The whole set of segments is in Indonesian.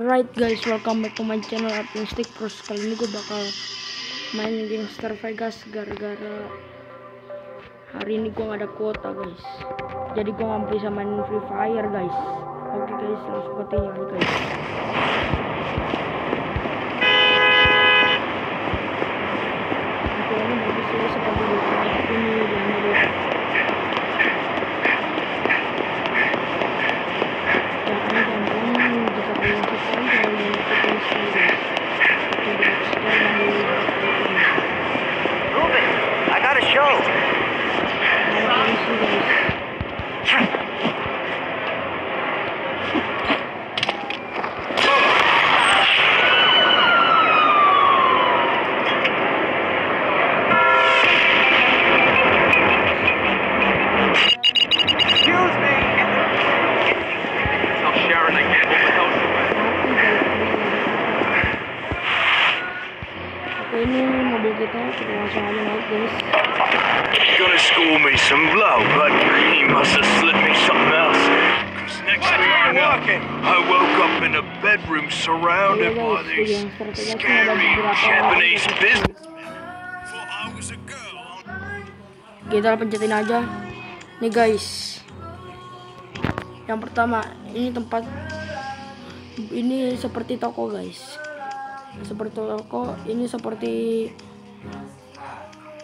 Right guys, welcome back to my channel Stick Pros. Kali ini gue bakal main Gangster Vegas gara-gara hari ini gue gak ada kuota guys. Jadi gue gak bisa main Free Fire guys. Oke guys, langsung ke tinggal guys. Oke, ini bagus ya seperti ini dan di show. Iya surrounded by these scary Japanese girl. kita pencetin aja. Nih guys. Yang pertama ini tempat ini seperti toko guys. Seperti toko ini seperti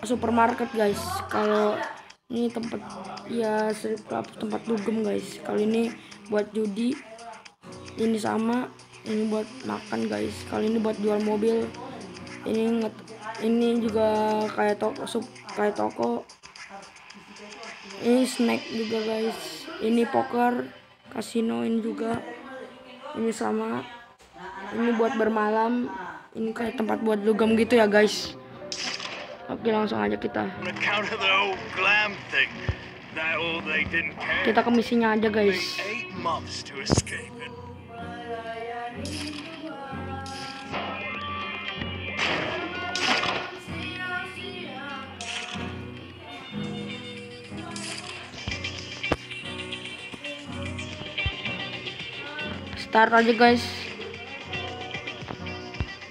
supermarket guys. Kalau ini tempat ya strip club tempat dugem guys. Kali ini buat judi ini sama ini buat makan guys. Kali ini buat jual mobil. Ini ini juga kayak toko sup kayak toko. Ini snack juga guys. Ini poker kasino ini juga. Ini sama. Ini buat bermalam. Ini kayak tempat buat dugem gitu ya guys. Oke langsung aja kita. Kita ke misinya aja guys start aja guys.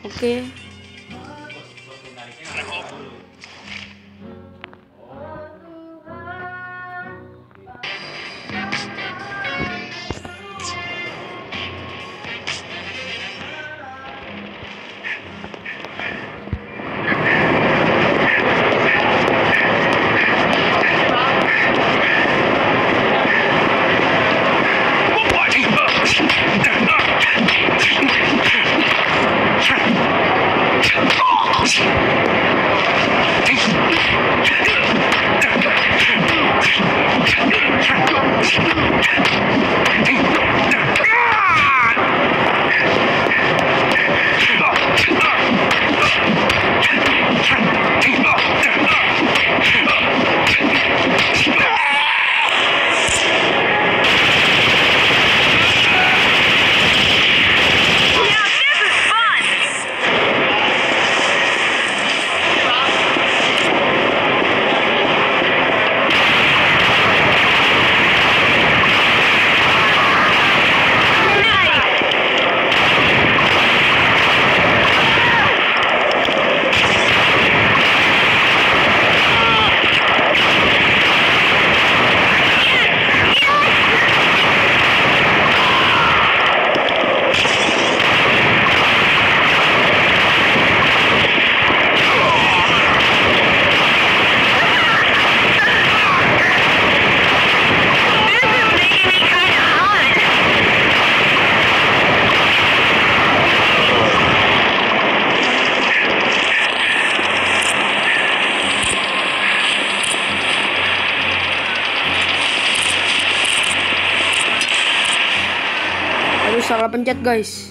Oke. aduh pencet guys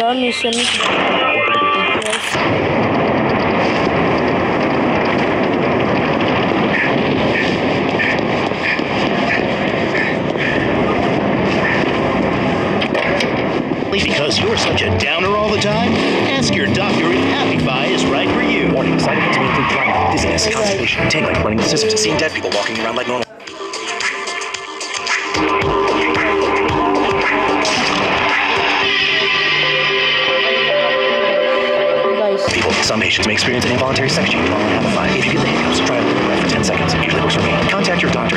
padahal mission guys Because you're such a downer all the time, ask your doctor if Happify is right for you. Warning, side effects may include drowning, dizziness, constipation, tingling, running the scissors, seeing dead people walking around like normal. Experience an involuntary sex change while on Happify. If you get the hiccups, try to live right for 10 seconds. It usually works for me. Contact your doctor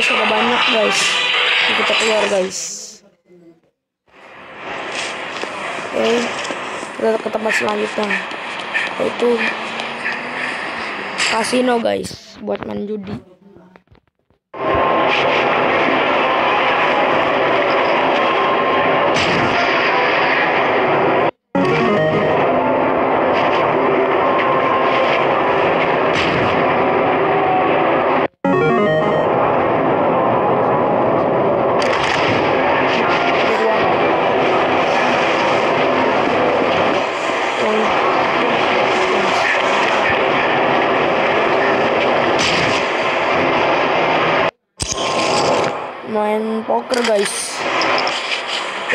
guys ada banyak guys. Kita keluar guys. Oke kita ke tempat selanjutnya. Yaitu kasino guys buat main judi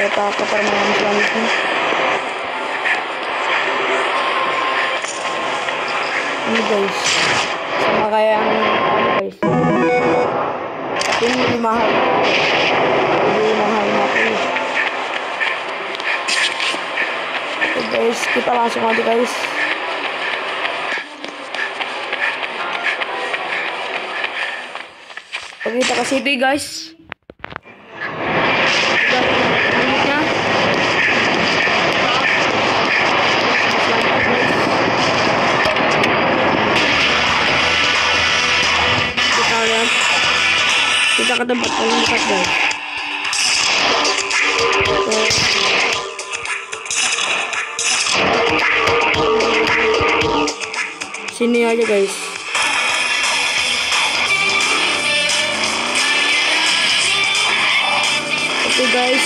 ke permainan selanjutnya ini guys sama kayak yang tadi guys? Tapi ini lebih mahal lebih mahal 50 oke guys kita langsung aja guys. Oke kita ke situ guys dekat guys. Sini aja guys. Oke guys.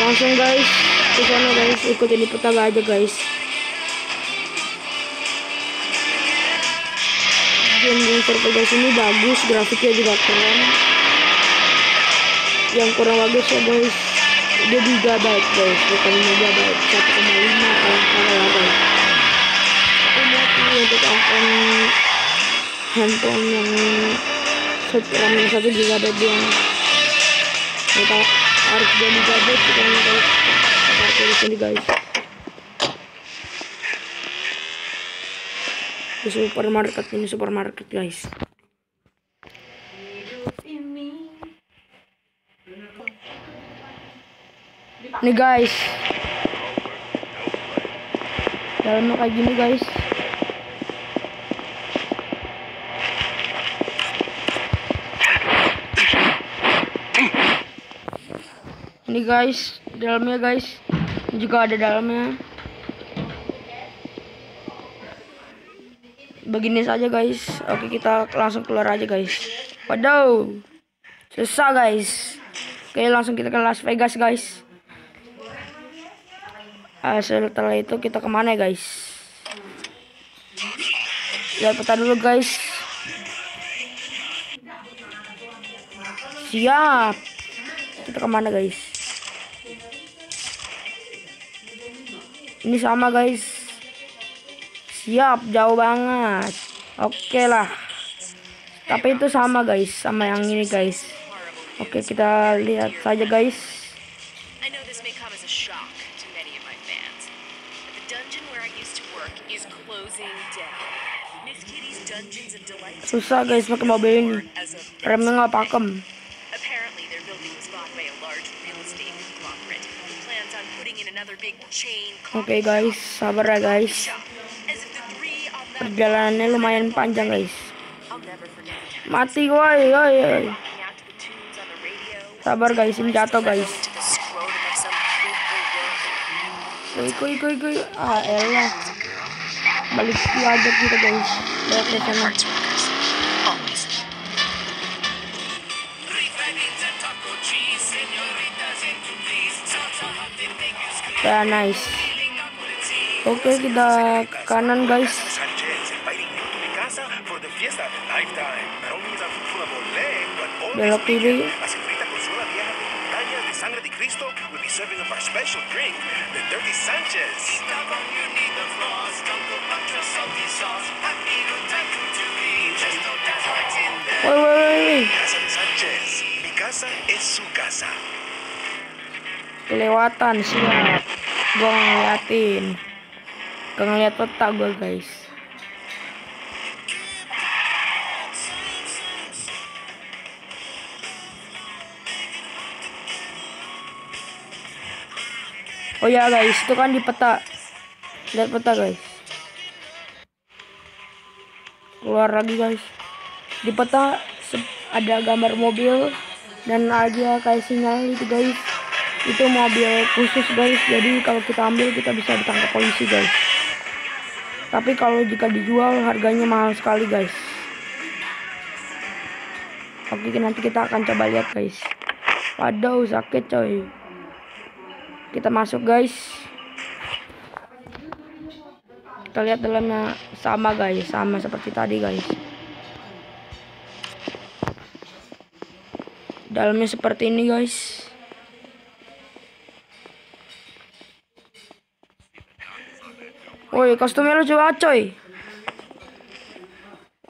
Langsung guys ke sana guys, ikutin di peta aja guys. Game survival guys ini bagus, grafiknya juga keren. Yang kurang bagus ya guys, dia gigabyte guys, bukan megabyte, 1,5 kalau ya guys. Mau untuk akun handphone yang RAM yang satu gigabyte yang kita harus dua gigabyte kita harus pakai di sini guys di supermarket ini supermarket guys. Nih guys. Dalamnya kayak gini guys. Ini guys dalamnya guys. Ini juga ada dalamnya begini saja guys. Oke kita langsung keluar aja guys. Waduh. Susah guys. Oke langsung kita ke Las Vegas guys. Ah, setelah itu kita ke mana guys? Lihat peta dulu guys. Siap. Kita ke mana guys? Ini sama guys siap jauh banget. Oke lah. Tapi itu sama guys. Sama yang ini guys. Oke kita lihat saja guys. Susah guys pakai mobil ini. remnya nggak pakem. Oke guys sabar ya guys perjalanannya lumayan panjang guys. Mati woi woi sabar guys ini jatuh guys. Kuy kuy kuy ah elah balik lagi kita guys. Lihat di sana. Ya nice. Oke kita ke kanan guys Dirty Sanchez. woi woi woi kelewatan gua nggak ngeliatin. Gak ngeliat peta gua guys oh ya guys. Itu kan di peta. Lihat peta guys. Keluar lagi guys. Di peta ada gambar mobil dan ada kayak sinyal itu guys. Itu mobil khusus guys. Jadi kalau kita ambil kita bisa ditangkap polisi guys. Tapi kalau jika dijual harganya mahal sekali guys. Oke nanti kita akan coba lihat guys. Waduh sakit coy kita masuk guys kita lihat dalamnya sama guys sama seperti tadi guys dalamnya seperti ini guys Woi, kostumnya lucu banget coy.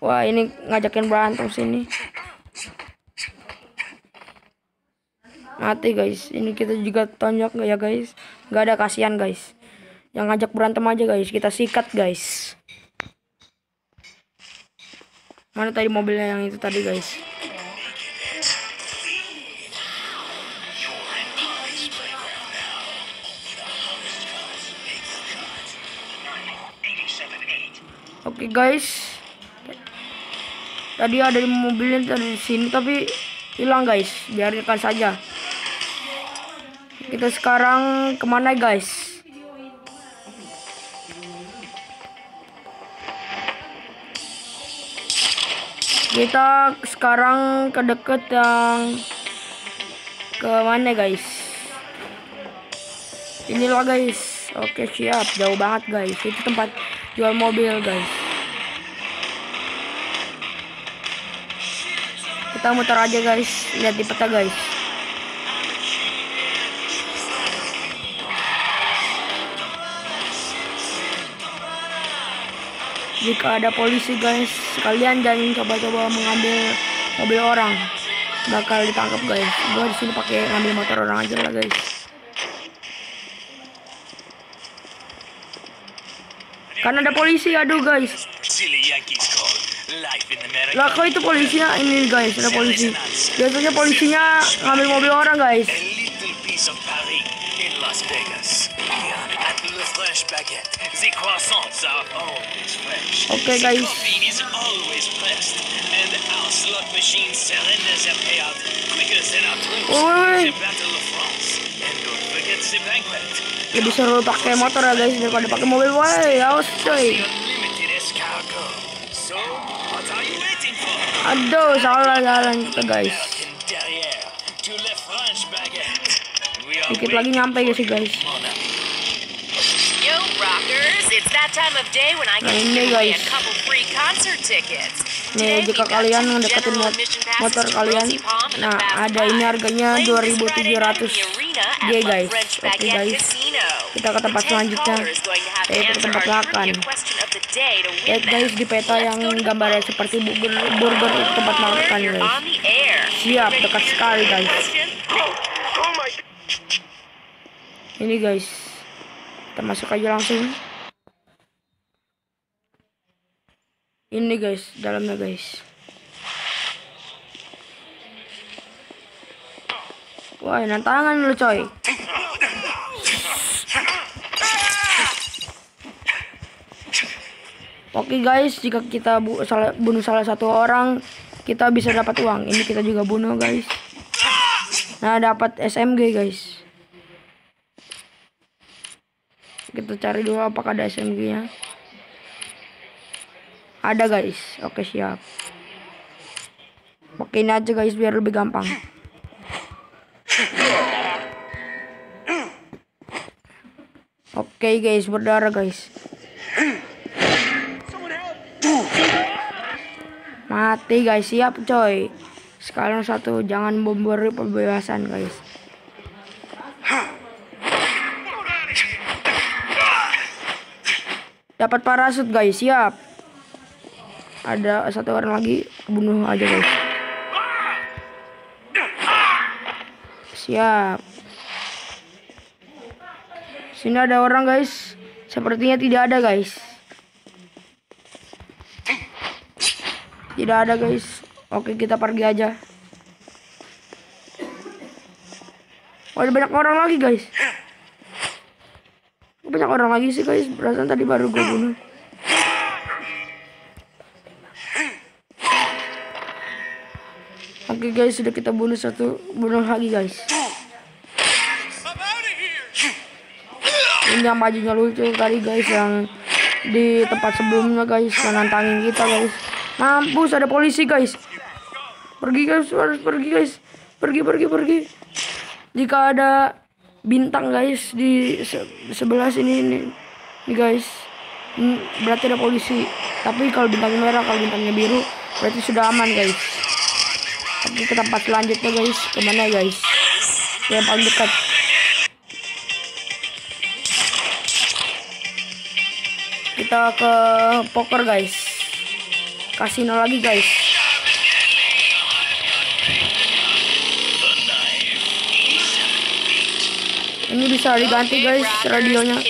Wah, ini ngajakin berantem sini. Mati guys. Ini kita juga tonjok ya guys? Nggak ada kasihan guys. Yang ngajak berantem aja guys. Kita sikat guys. Mana tadi mobilnya yang itu tadi guys? Oke guys. Tadi ada mobilnya dari sini tapi hilang guys. Biarkan saja. Kita sekarang ke mana guys? Kita sekarang ke deket yang ke mana guys? Inilah guys. Oke siap. Jauh banget guys. Itu tempat jual mobil guys. Kita muter aja guys. Lihat di peta guys. Jika ada polisi guys, kalian jangan coba-coba mengambil mobil orang. Bakal ditangkap guys. Gua di sini pakai ngambil motor orang aja lah guys. Kan ada polisi, aduh guys. Lah kok itu polisinya ini guys, ada polisi. Biasanya polisinya ngambil mobil orang guys. Don't forget the banquet. Lebih seru pakai motor ya guys daripada pakai mobil. Woi, awas coy. Aduh, salah jalan kita guys. Dikit lagi nyampe guys guys. Time of day when I Nah, ini guys. couple free concert tickets. Nih, jika kalian mot- passes motor to kalian, nah ada ini harganya Playing this Friday night in 2.700 the arena at G La guys. Oke guys. Kita ke tempat The 10th selanjutnya, yaitu ke tempat makan. Lihat guys di peta yang gambarnya seperti burger burger itu tempat makan guys. Siap, dekat sekali, guys. question? Ini guys. Kita masuk aja langsung. Ini guys, dalamnya guys. Wah, tangan lu coy. Oke guys, jika kita bu salah, bunuh salah satu orang, kita bisa dapat uang. Ini kita juga bunuh guys. Nah, dapat SMG guys. Kita cari dulu apakah ada SMG-nya. Ada guys. Oke, siap. Pakai ini aja guys biar lebih gampang. Oke guys, berdarah guys. Mati guys, siap coy. Sekarang satu, jangan memberi pembebasan guys. Dapat parasut guys, siap. Ada satu orang lagi, bunuh aja guys. Siap. Sini ada orang guys. Sepertinya tidak ada guys. Tidak ada guys. Oke kita pergi aja. Oh, ada banyak orang lagi guys. Banyak orang lagi sih guys. Perasaan tadi baru gue bunuh. Guys, sudah kita bunuh satu, bunuh lagi guys. Ini yang majunya lucu tadi guys yang di tempat sebelumnya guys yang nantangin kita guys. Mampus ada polisi guys. Pergi guys, harus pergi guys. Pergi pergi pergi. Jika ada bintang guys di se- sebelah sini nih, nih guys. Hmm, berarti ada polisi. Tapi kalau bintangnya merah, kalau bintangnya biru, berarti sudah aman guys. Oke ke tempat selanjutnya guys. Ke mana guys? Yang paling dekat. Kita ke poker guys. Kasino lagi guys. Ini bisa diganti guys radionya.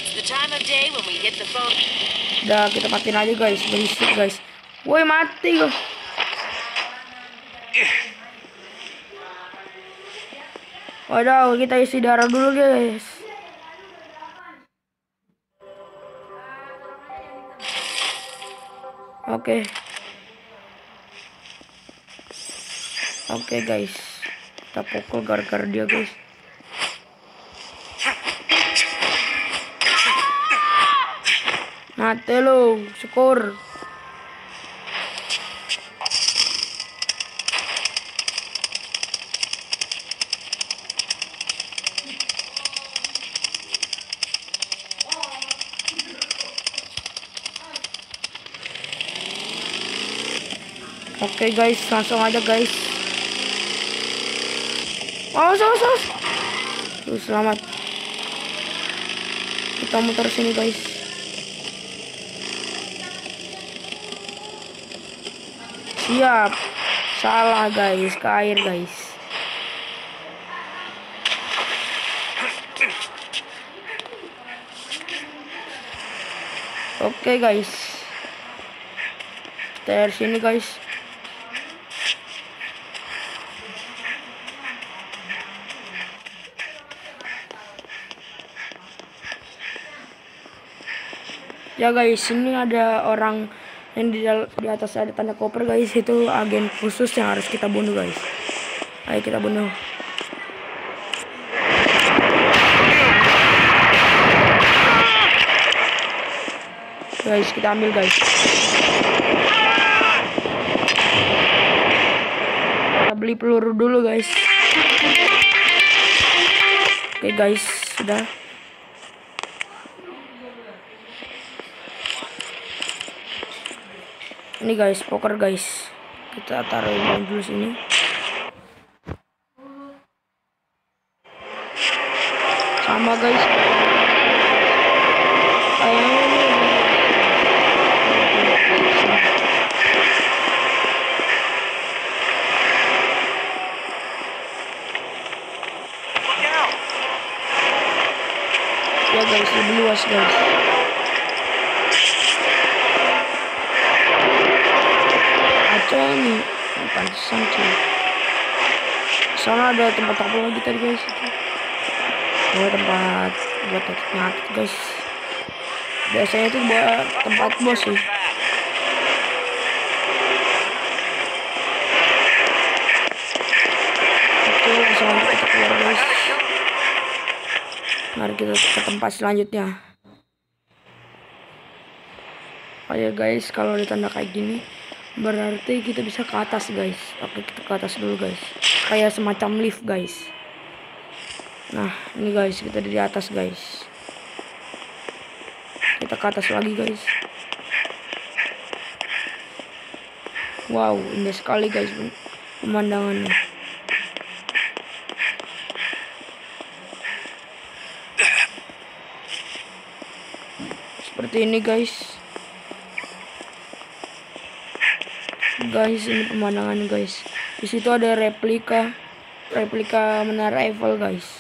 Udah kita matiin aja guys, berisik guys. Woi mati gua. Waduh, kita isi darah dulu guys. Oke. Oke guys. Kita pukul gara-gara dia guys. Mati lu, syukur. Oke guys, langsung aja guys. Awas, awas, awas. Tuh, selamat. Kita muter sini guys. Siap. Salah guys, ke air guys. Oke guys. Kita sini guys. Ya guys, ini ada orang yang di, di atas ada tanda koper guys, itu agen khusus yang harus kita bunuh guys. Ayo kita bunuh. Guys, kita ambil guys. Kita beli peluru dulu guys. Oke guys, sudah. Ini guys poker guys. Kita taruh dulu sini sama guys kayaknya ini ya guys lebih luas guys aja nih oh, pantesan cuy sana ada tempat tadi guys itu oh tempat buat nyatet guys biasanya itu buat tempat bos sih. Oke langsung aja kita keluar guys. Mari kita ke tempat selanjutnya. Oh ya guys kalau ada tanda kayak gini berarti kita bisa ke atas guys. Oke kita ke atas dulu guys. Kayak semacam lift guys nah ini guys kita di atas guys. Kita ke atas lagi guys. Wow indah sekali guys pemandangannya. Seperti ini guys. Guys ini pemandangan guys. Di situ ada replika replika menara Eiffel guys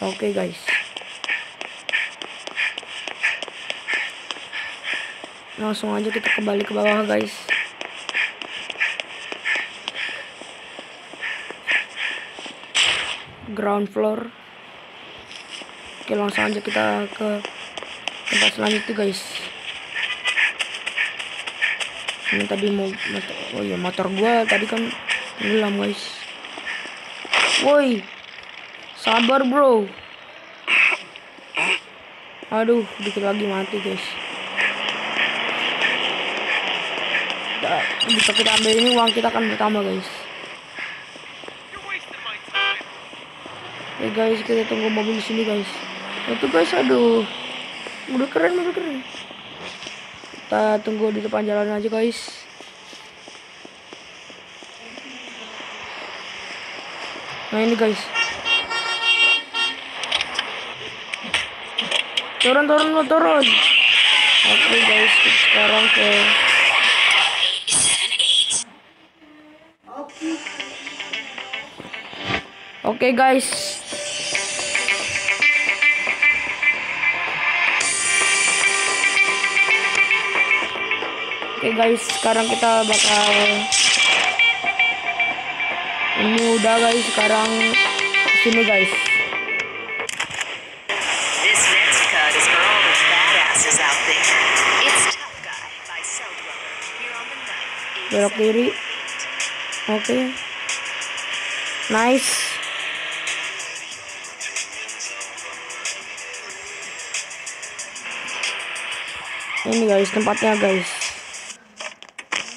oke guys. Langsung aja kita kembali ke bawah guys. Ground floor. Oke langsung aja kita ke tempat selanjutnya guys. Ini tadi mau motor, oh iya motor gua tadi kan tenggelam guys. Woi sabar bro. Aduh dikit lagi mati guys. Nah, bisa kita ambil ini uang kita akan bertambah guys. Oke guys kita tunggu mobil di sini guys. Itu guys aduh. Udah keren udah keren. Kita tunggu di depan jalan aja guys. Nah ini guys turun turun lo turun oke guys kita sekarang ke oke guys Oke guys, sekarang kita bakal ini udah guys, sekarang sini guys. Belok kiri. Oke. Nice. Ini guys tempatnya guys.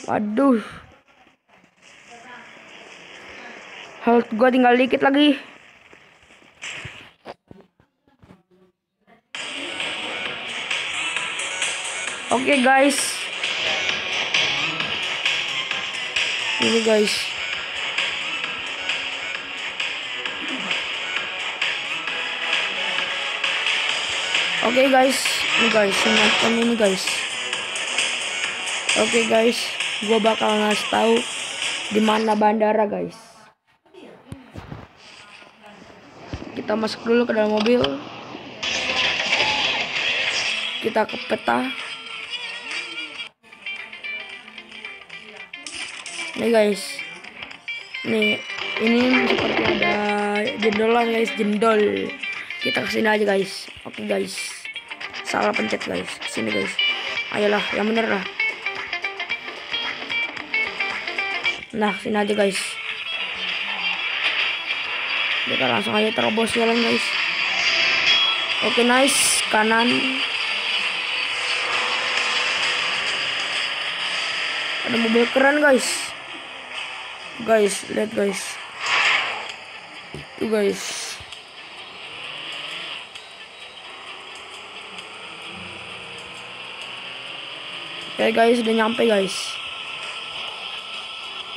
Waduh. Health gua tinggal dikit lagi. Oke guys. Ini guys. Oke guys, ini guys, nonton ini guys. Oke guys, gua bakal ngasih tahu di mana bandara guys. Kita masuk dulu ke dalam mobil. Kita ke peta. Nih guys. Nih, ini seperti ada jendolan guys, jendol. Kita ke sini aja guys. Oke guys. Salah pencet guys. Ke sini guys. Ayolah, yang bener lah. Nah, sini aja guys. Kita langsung aja terobos jalan guys. Oke nice, kanan. Ada mobil keren guys. Guys, lihat guys. Tuh guys. Oke guys, udah nyampe guys.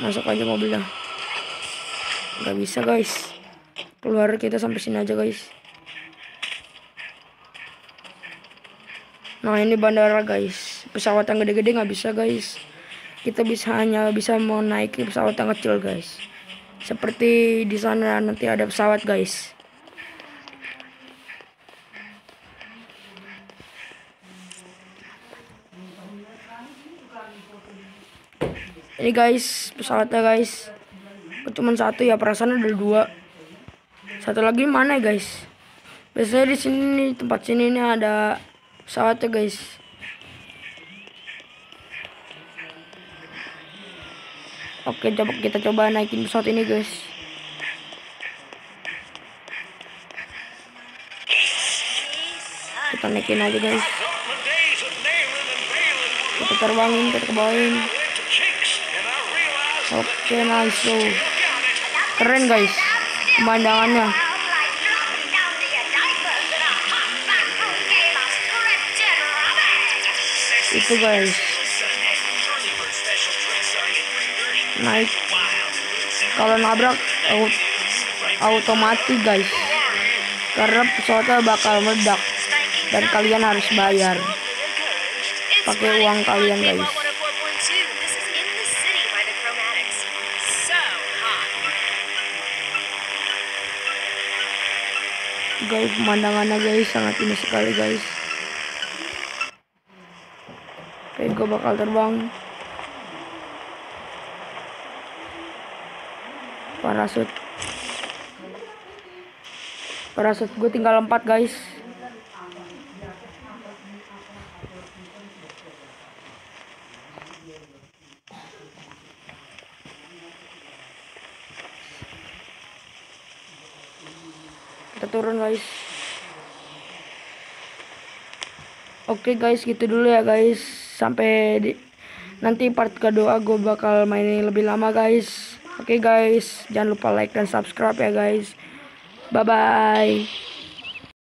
Masuk aja mobilnya. Gak bisa guys. Keluar kita sampai sini aja guys. Nah ini bandara guys. Pesawat yang gede-gede nggak bisa guys. Kita bisa hanya bisa mau naik pesawat yang kecil guys. Seperti di sana nanti ada pesawat guys. Ini guys, pesawatnya guys. Cuma satu ya, perasaan ada dua. Satu lagi mana ya guys? Biasanya di sini tempat sini nih ada pesawatnya guys. Oke, coba kita coba naikin pesawat ini guys. Kita naikin aja guys. Kita terbangin, kita kebawain. Oke, nice. Keren guys pemandangannya. Itu guys. Naik. Kalau nabrak au- otomatis guys. Karena pesawatnya bakal meledak dan kalian harus bayar. Pakai uang kalian, guys. Guys pemandangannya guys sangat indah sekali guys oke gue bakal terbang parasut. Parasut gue tinggal empat guys. Kita turun guys. Oke guys gitu dulu ya guys. Sampai di nanti part kedua gue bakal mainin lebih lama guys oke guys. Jangan lupa like dan subscribe ya guys. Bye bye